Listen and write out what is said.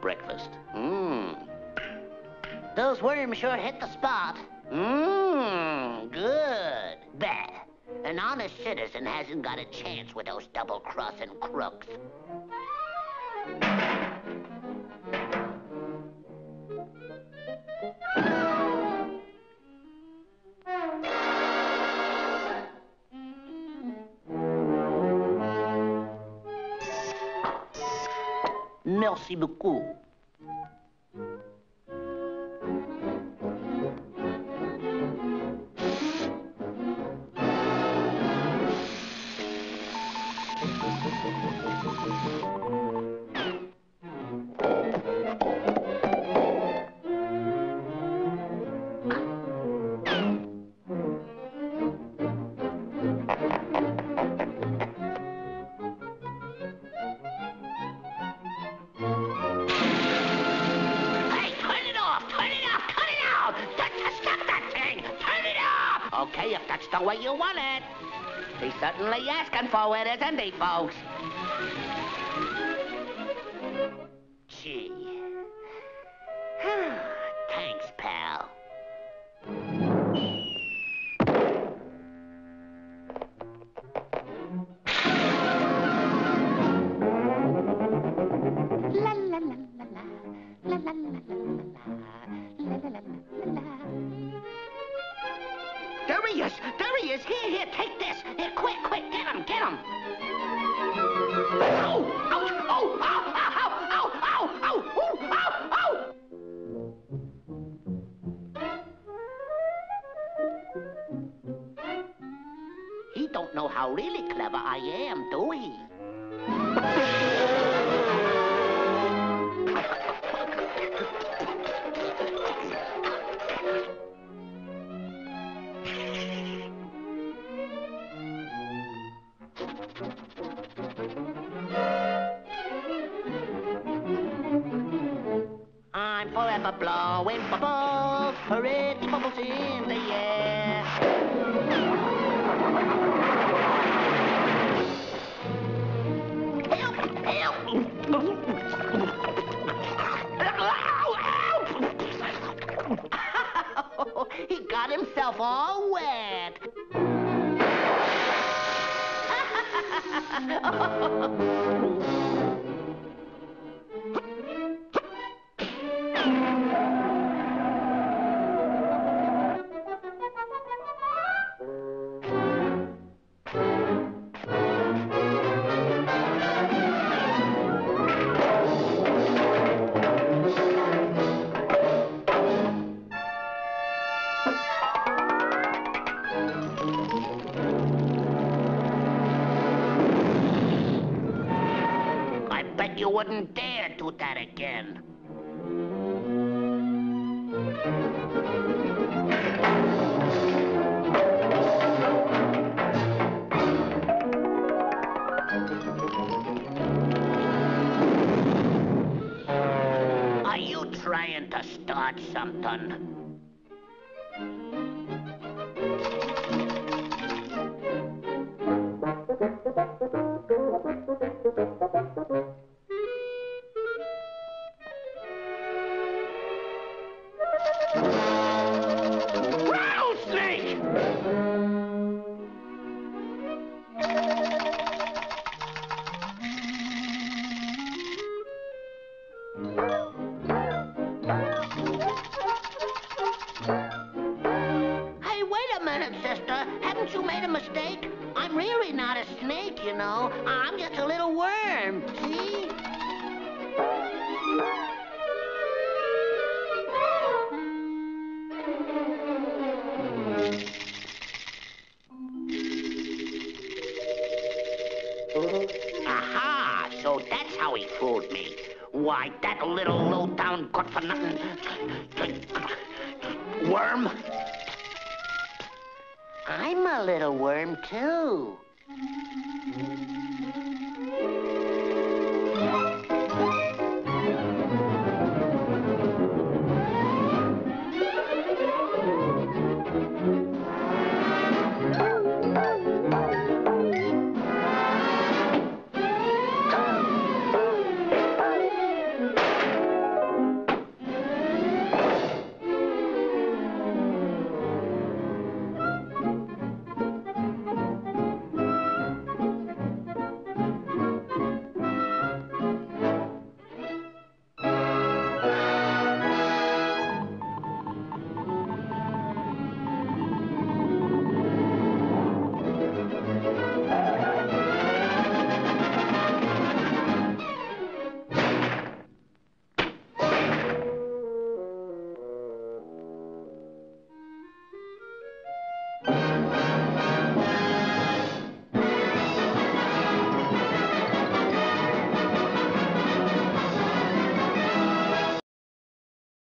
breakfast. Mmm. Those worms sure hit the spot. Mmm, good. Bah. An honest citizen hasn't got a chance with those double-crossing crooks. Merci beaucoup. Okay, if that's the way you want it. He's certainly asking for it, isn't he, folks? How really clever I am, do he? I'm forever blowing bubbles, pretty bubbles He got himself all wet. I you wouldn't dare do that again. Are you trying to start something? Rattlesnake! Made a mistake? I'm really not a snake, you know. I'm just a little worm. See? Aha! So that's how he fooled me. Why, that little low-down good-for-nothing worm. I'm a little worm, too.